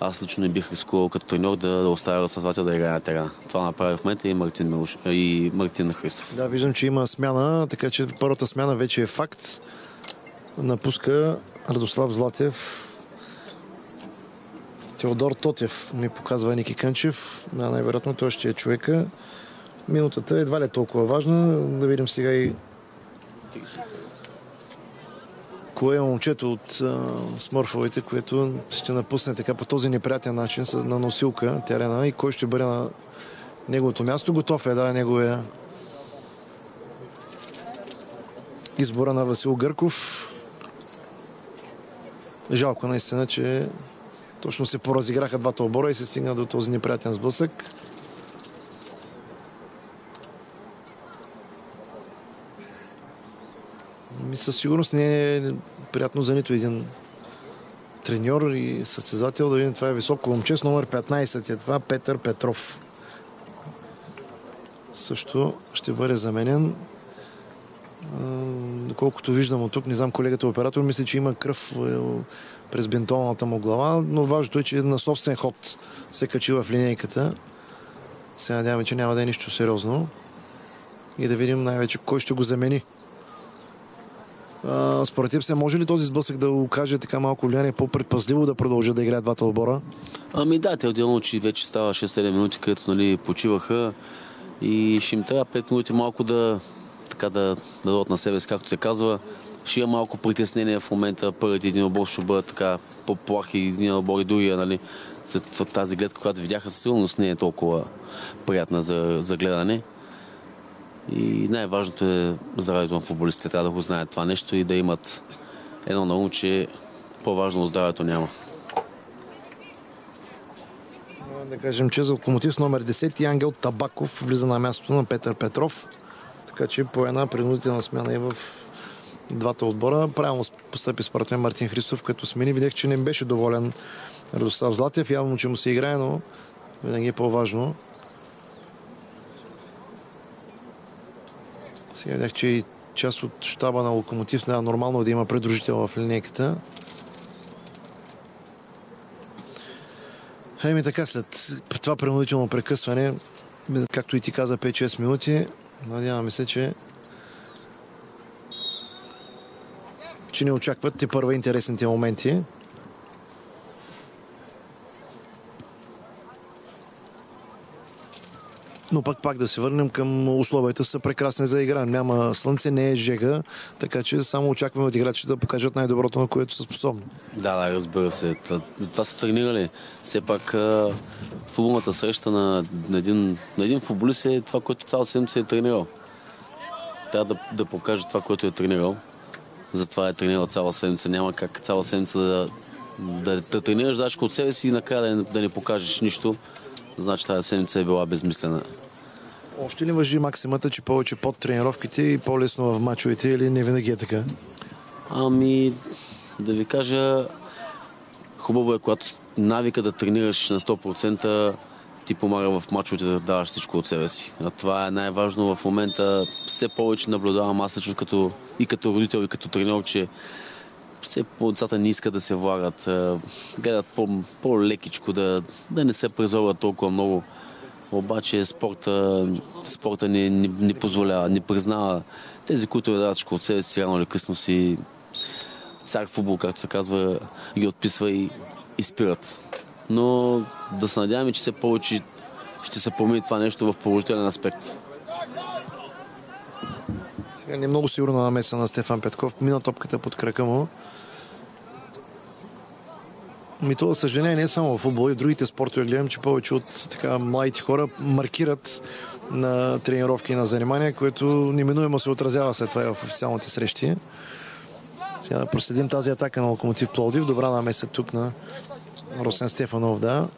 аз лично не бих рискувал като треньор да, да оставя разследовател да играе на терена. Това направи в момента и Мартин, Милуш, и Мартин Христов. Да, виждам, че има смяна, така че първата смяна вече е факт. Напуска Радослав Златев. Теодор Тотев ми показва Ники Кънчев. Да, най-вероятно той ще е човека. Минутата едва ли е толкова важна. Да видим сега и кое е момчето от а, смърфовете, което ще напусне така по този неприятен начин на носилка терена и кой ще бъде на неговото място. Готов е, да, неговия избора на Васил Гърков. Жалко наистина, че точно се поразиграха двата обора и се стигна до този неприятен сблъсък. Ми със сигурност не е приятно за нито един треньор и състезател да видим това е високо момче с номер 15 е това Петър Петров. Също ще бъде заменен. Доколкото виждам от тук, не знам колегата оператор, мисля, че има кръв е, през бентолната му глава, но важното е, че на собствен ход се качи в линейката. Се надяваме, че няма да е нищо сериозно. И да видим най-вече кой ще го замени. Според теб се може ли този сблъсък да окаже така малко влияние по-предпазливо да продължат да играят двата отбора? Ами да, те отделно, че вече става 6-7 минути, където нали, почиваха и ще им трябва 5 минути малко да, така, да, да дадат на себе си, както се казва. Ще има малко притеснение в момента. Първият един отбор ще бъдат така по-плахи, един отбор и другия, нали, след тази гледка, която видяха, със сигурност не е толкова приятна за, за гледане. И най-важното е здравето на футболистите. Трябва да го знаят това нещо и да имат едно на ум, че по-важно от здравето няма. Да кажем, че за локомотив с номер 10 Ангел Табаков влиза на мястото на Петър Петров. Така че по една принудителна смяна и в двата отбора. Правилно постъпи според мен Мартин Христов, като смени. Видях, че не беше доволен Радослав Златев. Явно, че му се играе, но винаги е по-важно Сега видях, че и част от щаба на Локомотив не е нормално да има предружител в линейката. Еми така, след това принудително прекъсване, както и ти каза, 5-6 минути, надяваме се, че че не очакват те първа интересните моменти. Но пък пак да се върнем към условията са прекрасни за игра. Няма слънце, не е жега, така че само очакваме от играчите да покажат най-доброто, на което са способни. Да, да, разбира се. Затова са тренирали. Все пак футболната среща на, на, един, на един футболист е това, което цял седмица е тренирал. Трябва да, да покаже това, което е тренирал. Затова е тренирал цяла седмица. Няма как цяла седмица да, да, да тренираш дачка от себе си и накрая да, да не покажеш нищо значи тази седмица е била безмислена. Още ли въжи максимата, че повече под тренировките и по-лесно в мачовете или не винаги е така? Ами, да ви кажа, хубаво е, когато навика да тренираш на 100%, ти помага в мачовете да даваш всичко от себе си. А това е най-важно в момента. Все повече наблюдавам аз лично като, и като родител, и като тренер, че все по-децата не искат да се влагат, гледат по-лекичко, да, да не се презорват толкова много. Обаче спорта, спорта не, не, не позволява, не признава. Тези, които дадат всичко от себе си, рано или късно си цар футбол, както се казва, ги отписва и, и спират. Но да се надяваме, че все повече ще се промени това нещо в положителен аспект. Не много сигурно намеса на Стефан Петков. Мина топката под крака му. Ми то, съжаление, не е само в футбол и в другите спортове. Гледам, че повече от така младите хора маркират на тренировки и на занимания, което неминуемо се отразява след това и в официалните срещи. Сега да проследим тази атака на Локомотив Плодив. Добра намеса тук на Росен Стефанов, да.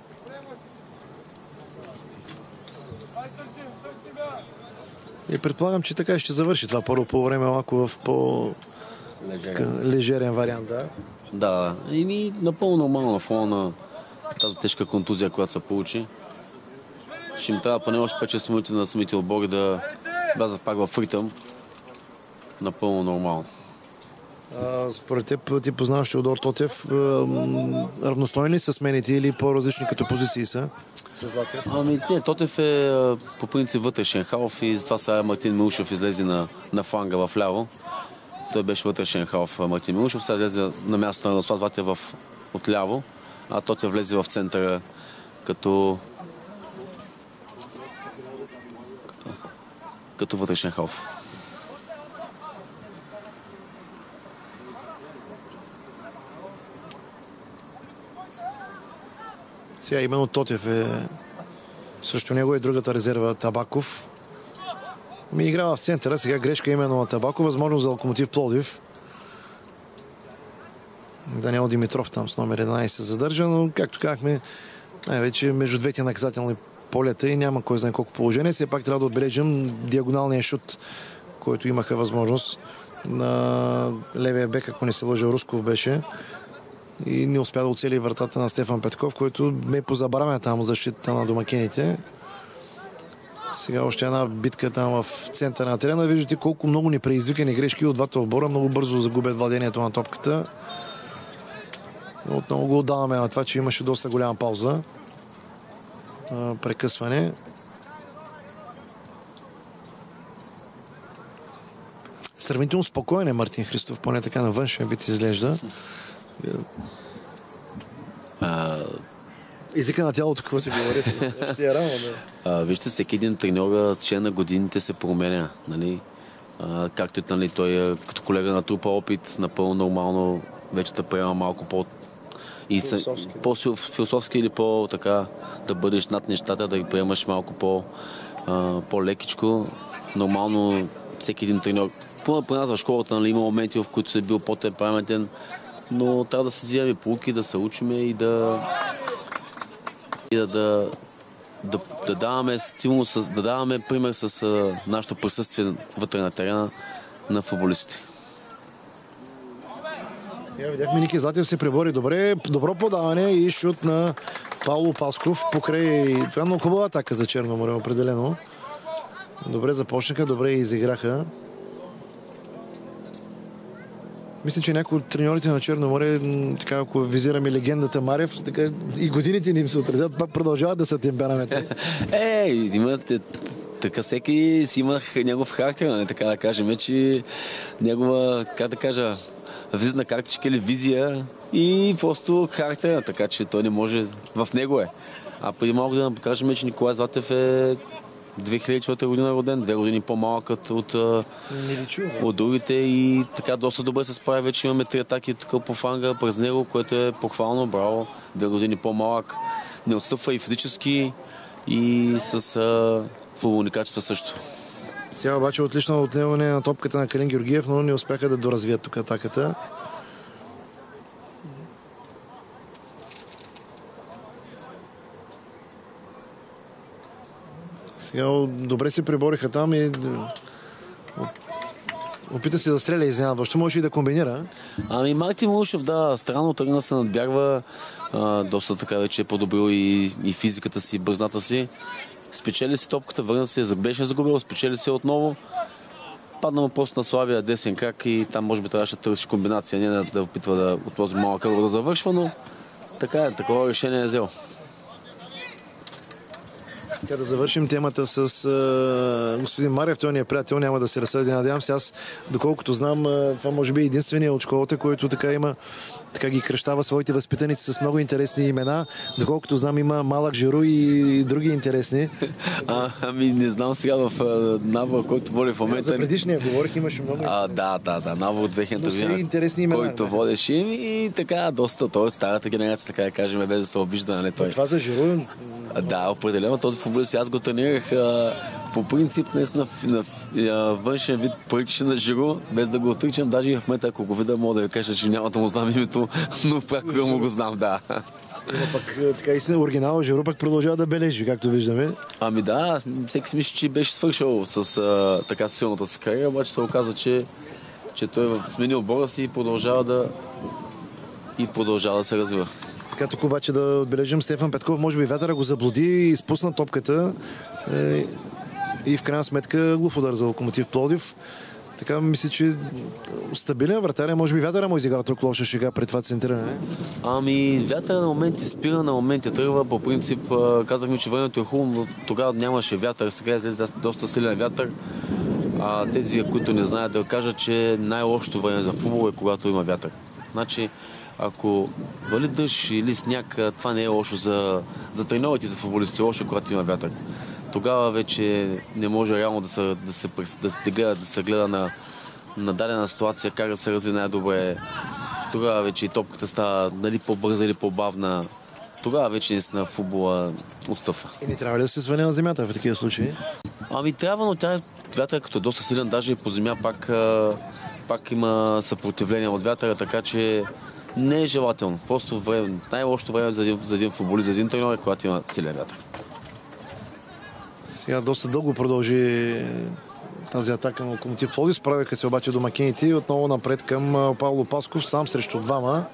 И предполагам, че така ще завърши това първо по време малко в по-лежерен вариант, да? Да, и ми напълно нормално на фона на тази тежка контузия, която се получи. Ще им трябва поне още 5-6 минути на самите отбори да влязат пак в ритъм. Напълно нормално. А, според теб, ти познаваш Теодор Тотев, равностойни са смените или по-различни като позиции са? Ами не, Тотев е по принцип вътрешен халф и затова сега Мартин Милушев излезе на, на фланга в ляво. Той беше вътрешен халф Мартин Милушев, сега излезе на мястото на Радослав в отляво, а Тотев влезе в центъра като като вътрешен халф. Сега именно Тотев е също него и другата резерва Табаков. Ми играва в центъра, сега грешка именно на Табаков, възможно за Локомотив Плодив. Даниел Димитров там с номер 11 се задържа, но както казахме, най-вече между двете наказателни полета и няма кой знае колко положение. Все пак трябва да отбележим диагоналния шут, който имаха възможност на левия бек, ако не се лъжа, Русков беше и не успя да оцели вратата на Стефан Петков, който ме позабравя там защита на домакините. Сега още една битка там в центъра на терена. Виждате колко много непреизвикани грешки от двата отбора. Много бързо загубят владението на топката. Отново го отдаваме на това, че имаше доста голяма пауза. Прекъсване. Сравнително спокоен е Мартин Христов, поне така на външен вид изглежда. А... Езика на тялото, какво ти говорите? Ще е рано, да. Вижте, всеки един треньор с на годините се променя. Нали? А, както нали, той е като колега на трупа опит, напълно нормално вече да приема малко по и по-философски или по-така да бъдеш над нещата, да ги приемаш малко по, а, по-лекичко. Нормално всеки един треньор, поне по нас в школата нали, има моменти, в които се е бил по-темпераментен, но трябва да се взимаме полуки, да се учиме и да, и да, да, да, да даваме стимул, да даваме пример с а, нашето присъствие вътре на терена на футболистите. Сега видяхме Ники Златев се пребори добре. Добро подаване и шут на Пауло Пасков покрай... Това е много хубава атака за Черноморе, определено. Добре започнаха, добре изиграха. Мисля, че някои от треньорите на Черно море, така ако визираме легендата Марев, така, и годините ни им се отразят, пак продължават да са темпераменти. е, имат така всеки си има негов характер, нали? така да кажем, че негова, как да кажа, визитна картичка или визия и просто характер, така че той не може, в него е. А преди малко да покажем, че Николай Златев е 2004 година роден, две години по-малък от, от, другите и така доста добре се справя. Вече имаме три атаки тук по фанга през него, което е похвално, браво. Две години по-малък. Не отстъпва и физически и с а, футболни качества също. Сега обаче отлично отнемане на топката на Калин Георгиев, но не успяха да доразвият тук атаката. Сега добре се прибориха там и опита се да стреля изненадва. Ще може и да комбинира. Ами Марти Мушев, да, странно тръгна се надбягва. А, доста така вече е подобрил и, и физиката си, бързната си. Спечели си топката, върна се, беше загубил, спечели се отново. Падна му просто на слабия десен крак и там може би трябваше да търси комбинация, не да, да опитва да от този малък да завършва, но така е, такова решение е взел. Така да завършим темата с а, господин Марев. Той ни е приятел, няма да се разсъди. Надявам се, аз, доколкото знам, а, това може би е единствения от школата, който така има, така ги кръщава своите възпитаници с много интересни имена. Доколкото знам, има малък жиру и други интересни. А, ами не знам сега в Нава, който води в момента. За предишния говорих, имаше много. А, да, да, да, Нава от 2000 година. интересни имена. Който да. водеше и така, доста, той от старата генерация, така да кажем, без да се обижда, нали той. това за жиру Да, определено този футболист аз го тренирах а, по принцип наистина на, на, външен вид приличаше на Жиро, без да го отричам. Даже и в момента, ако го видя, мога да ви кажа, че няма да му знам името, но прякора му го знам, да. Но пък така и оригинал Жиро пък продължава да бележи, както виждаме. Ами да, всеки си мисли, че беше свършил с а, така силната си кариера, обаче се оказа, че, че той смени отбора си и продължава да и продължава да се развива. Така тук обаче да отбележим Стефан Петков, може би вятъра го заблуди, изпусна топката е, и в крайна сметка глув удар за локомотив Плодив. Така мисля, че стабилен вратаря, може би вятъра му изигра тук лоша шега пред това центриране. Ами вятъра на моменти спира, на моменти тръгва. По принцип казахме, че времето е хубаво, но тогава нямаше вятър. Сега е доста силен вятър. А тези, които не знаят да кажат, че най-лошото време за футбол е когато има вятър. Значи, ако вали дъжд или сняг, това не е лошо за, за треньорите за футболисти, лошо, когато има вятър. Тогава вече не може реално да се, да се, да се, гледа, да се гледа на, на дадена ситуация, как да се разви най-добре. Тогава вече и топката става нали, по-бърза или по-бавна. Тогава вече наистина футбола отстъпва. И не трябва ли да се сваля на земята в такива случаи? Ами трябва, но тя вятър като е доста силен, даже и по земя пак, пак има съпротивление от вятъра, така че не е желателно. Просто време, най-лошото време за един, за един футболист, за един тренер е когато има силен вятър. Сега доста дълго продължи тази атака на Локомотив Плоди. Справяха се обаче домакините и отново напред към Павло Пасков, сам срещу двама.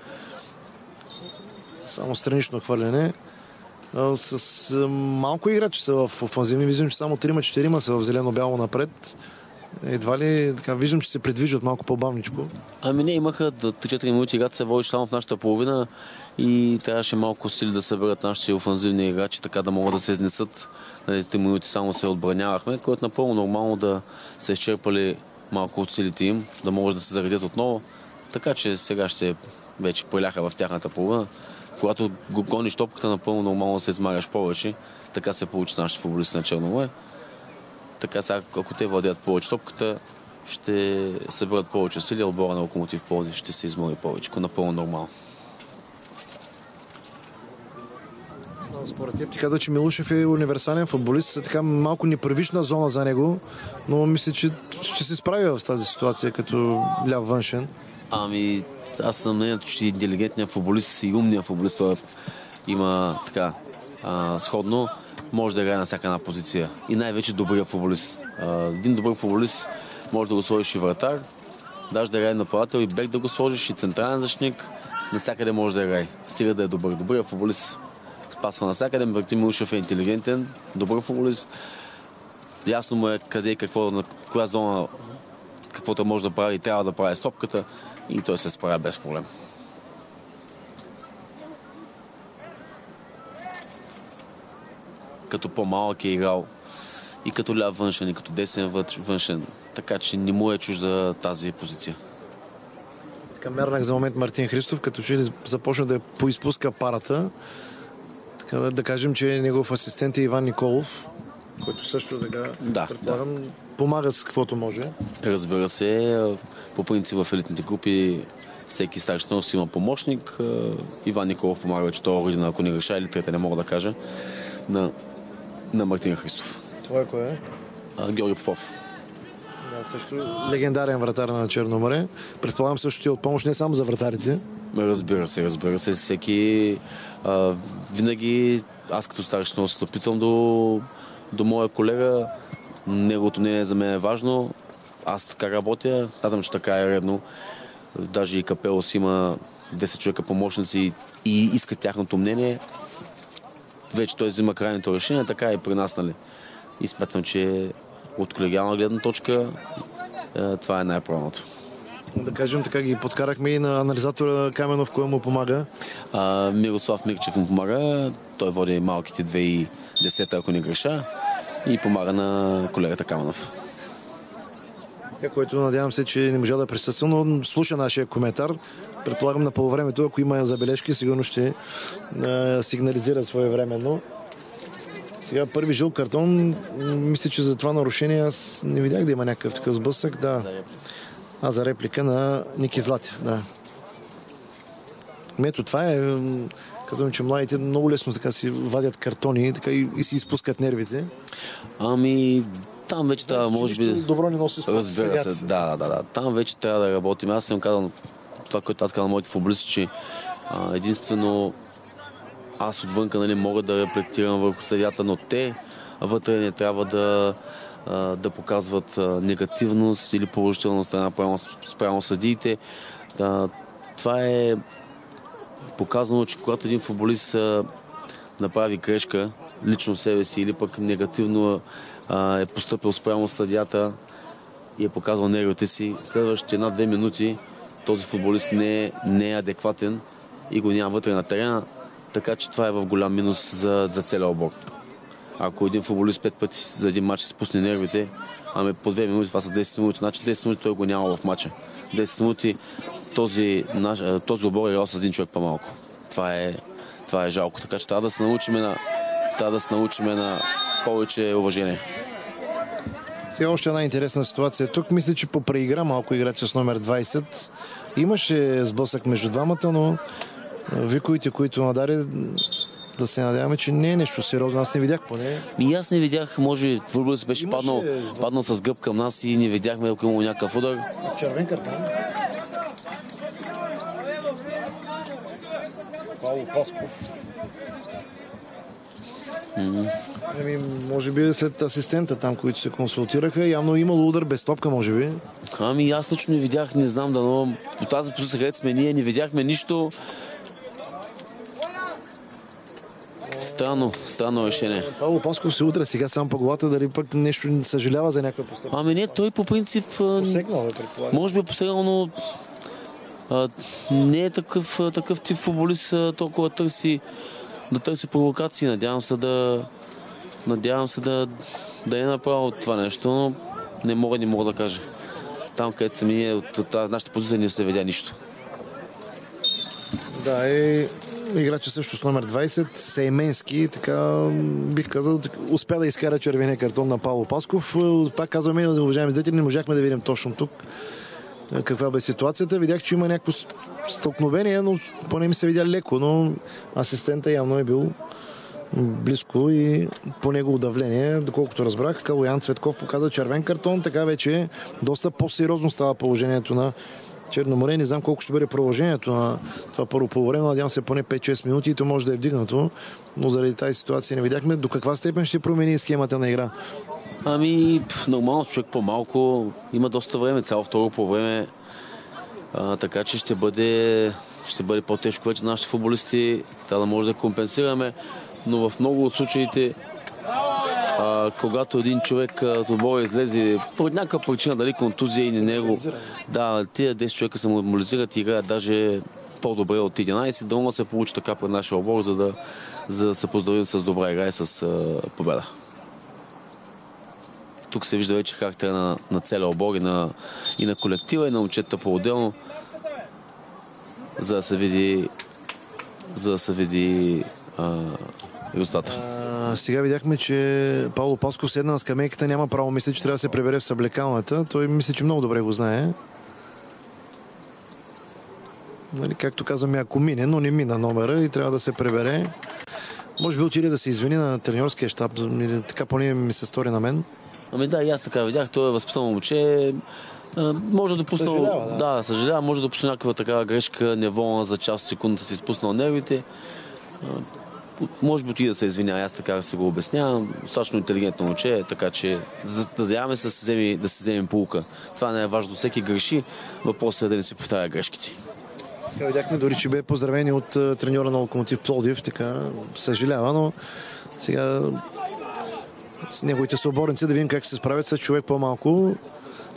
Само странично хвърляне. С малко играчи са в офанзивни. Виждам, че само 3-4 са в зелено-бяло напред едва ли така виждам, че се предвиждат малко по-бавничко. Ами не, имаха 3-4 минути играта се водиш само в нашата половина и трябваше малко сили да съберат нашите офанзивни играчи, така да могат да се изнесат. Нали, 3 минути само се отбранявахме, което е напълно нормално да се изчерпали малко от силите им, да могат да се заредят отново. Така че сега ще вече преляха в тяхната половина. Когато го гониш топката, напълно нормално се измагаш повече. Така се получи нашите футболисти на Черномое. Така сега, ако те владеят повече топката, ще съберат повече сили, отбора на Локомотив Пловдив ще се измори повече. Напълно нормално. Според теб ти каза, че Милушев е универсален футболист, е така малко непривична зона за него, но мисля, че ще се справи в тази ситуация като ляв външен. Ами, аз съм мнението, че интелигентният футболист и умният футболист той има така а, сходно може да играе на всяка една позиция. И най-вече добрия футболист. Един добър футболист може да го сложиш и вратар, даже да играе нападател и бек да го сложиш и централен защитник. Навсякъде може да играе. Стига да е добър. Добрият футболист спасва навсякъде. Мартин Милушев е интелигентен, добър футболист. Ясно му е къде и какво, на коя зона каквото може да прави и трябва да прави стопката и той се справя без проблем. Като по-малък е играл и като ляв външен, и като десен външен. Така че не му е чужда тази позиция. Така мернах за момент Мартин Христов, като че започна да поизпуска парата. Така да, да кажем, че негов асистент е Иван Николов, който също така, да, предполагам, да. помага с каквото може. Разбира се, по принцип в елитните групи всеки старши си има помощник. Иван Николов помага, че той е ако не реша или трета, не мога да кажа, на на Мартин Христов. Това е кой е? А, Георги Попов. Да, също легендарен вратар на Черно море. Предполагам също ти е от помощ не само за вратарите. Разбира се, разбира се. Всеки а, винаги аз като старши се опитвам до, до моя колега. Неговото мнение за мен е важно. Аз така работя. Смятам, че така е редно. Даже и Капело си има 10 човека помощници и искат тяхното мнение вече той взима крайното решение, така и при нас, нали. И смятам, че от колегиална гледна точка е, това е най-правилното. Да кажем, така ги подкарахме и на анализатора Каменов, кой му помага. А, Мирослав Мирчев му помага. Той води малките 2010, ако не греша. И помага на колегата Каменов. Който надявам се, че не можа да присъства, но слуша нашия коментар. Предполагам на полувремето, ако има забележки, сигурно ще а, сигнализира своевременно. Сега първи жъл картон, мисля, че за това нарушение аз не видях да има някакъв такъв сблъсък. Да. А за реплика на Ники Златев, да. Мето, това е Казвам, че младите много лесно така си вадят картони така и, и си изпускат нервите. Ами, там вече трябва, може би... Добро не носи Разбира се, да, да, да. Там вече трябва да работим. Аз съм казал това, което аз казвам на моите футболисти, че а, единствено аз отвънка нали, мога да реплектирам върху съдята, но те вътре не трябва да, а, да показват а, негативност или положителна страна спрямо, спрямо съдиите. Да, това е показано, че когато един футболист а, направи грешка лично себе си или пък негативно е поступил спрямо съдята и е показал нервите си, следващите една-две минути този футболист не е, не е адекватен и го няма вътре на терена, така че това е в голям минус за, за целия обор. Ако един футболист пет пъти за един матч спусне нервите, ами по две минути, това са 10 минути, значи 10 минути той го няма в матча. 10 минути този, наш, този обор е играл с един човек по-малко. Това е, това е жалко. Така че трябва да се научиме на, трябва да се научиме на повече уважение. Сега още една интересна ситуация. Тук мисля, че по преигра малко играча с номер 20. Имаше сблъсък между двамата, но виковите, които нададе, да се надяваме, че не е нещо сериозно. Аз не видях поне. И аз не видях, може би футболът беше Имаше... паднал, паднал с гъб към нас и не видяхме, ако имало някакъв удар. Червен картон. Павло Пасков. Еми, може би след асистента там, които се консултираха, явно имало удар без топка, може би. Ами аз лично не видях, не знам дано. По тази позиция, където сме ние, не видяхме нищо. Странно, странно решение. Павло Пасков се утре сега сам по главата, дали пък нещо не съжалява за някаква постъпка. Ами не, той по принцип... Посегнал е, предполагам. Може би е посегнал, но а, не е такъв, такъв тип футболист, толкова търси да търси провокации. Надявам се да, надявам се да, да е направил това нещо, но не мога, не мога да кажа. Там, където съм ние, от, от нашата позиция не се видя нищо. Да, и играча също с номер 20, Сейменски, така бих казал, успя да изкара червения картон на Павло Пасков. Пак казваме, уважаеми зрители, не можахме да видим точно тук каква бе ситуацията. Видях, че има някакво стълкновение, но поне ми се видя леко, но асистента явно е бил близко и по негово давление, доколкото разбрах, Калоян Цветков показа червен картон, така вече доста по-сериозно става положението на Черноморе. Не знам колко ще бъде продължението на това първо по време. Надявам се поне 5-6 минути и то може да е вдигнато, но заради тази ситуация не видяхме до каква степен ще промени схемата на игра. Ами, нормално човек по-малко. Има доста време, цяло второ по време. А, така че ще бъде, ще бъде по-тежко вече нашите футболисти. Трябва да може да компенсираме. Но в много от случаите а, когато един човек от отбора излезе по някаква причина, дали контузия или него, да, тия 10 човека се мобилизират и играят даже по-добре от 11, да могат да се получи така пред нашия отбор, за да, за да се поздравим с добра игра и с а, победа. Тук се вижда вече характера на, на целия отбор и на, и на колектива и на момчета по-отделно, за да се види за да се види а, сега видяхме, че Пауло Пасков седна на скамейката, няма право, мисля, че трябва да се пребере в съблекалната. Той мисля, че много добре го знае. Нали, както казваме, ако мине, но не мина номера и трябва да се пребере. Може би отиде да се извини на треньорския щаб, така поне ми се стори на мен. Ами да, и аз така видях, той е възпитано момче. Може да допусна. Съжалява, да. да, съжалява, може да допусна някаква такава грешка, неволна за част от секундата си изпуснал нервите. Може би ти да се извиня, аз така се го обяснявам. Достатъчно интелигентно момче, така че да, да заяваме се да се вземе, да се вземе полука. Това не е важно. Всеки греши. Въпросът е да не се повтаря грешките. Така видяхме дори, че бе поздравени от треньора на Локомотив Плодив, така съжалява, но сега с неговите съоборници да видим как се справят с човек по-малко.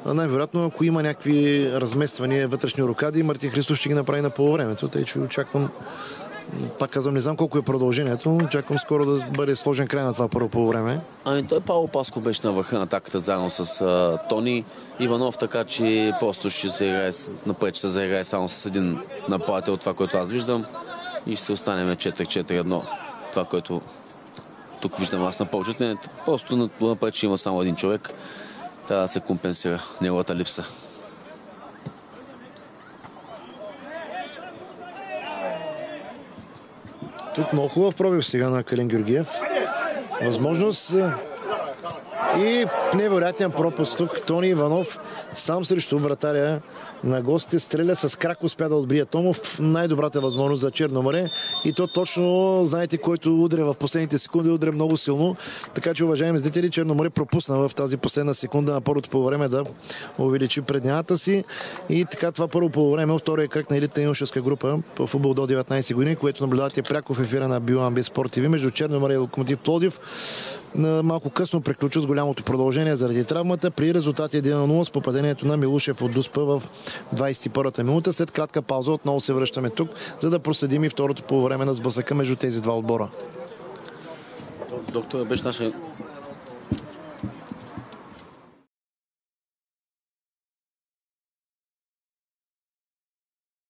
Най-вероятно, ако има някакви размествания, вътрешни рокади, Мартин Христов ще ги направи на полувремето. Тъй, че очаквам пак казвам, не знам колко е продължението. Очаквам скоро да бъде сложен край на това първо по време. Ами той Павло Паско беше на върха на атаката заедно с а, Тони Иванов, така че просто ще се играе, напред ще се само с един нападател, това, което аз виждам. И ще се останем 4-4-1. Това, което тук виждам аз на повечето. Просто напред ще има само един човек. Трябва да се компенсира неговата липса. Тук много хубав пробив сега на Калин Георгиев. Възможност и невероятен пропуск тук. Тони Иванов сам срещу вратаря на гостите стреля с крак успя да отбие Томов. Най-добрата възможност за Черно море. И то точно, знаете, който удря в последните секунди, удря много силно. Така че, уважаеми зрители, Черно море пропусна в тази последна секунда на първото по време да увеличи преднята си. И така това първо по време, втория кръг на елитна юношеска група по футбол до 19 години, което наблюдавате пряко в ефира на Биоамби Спорт ТВ между Черно море и Локомотив Плодив. Малко късно приключи с голямото продължение заради травмата. При резултати 1-0 с попадението на Милушев от Дуспа в 21-та минута. След кратка пауза отново се връщаме тук, за да проследим и второто по време на сблъсъка между тези два отбора. Доктор, беше наша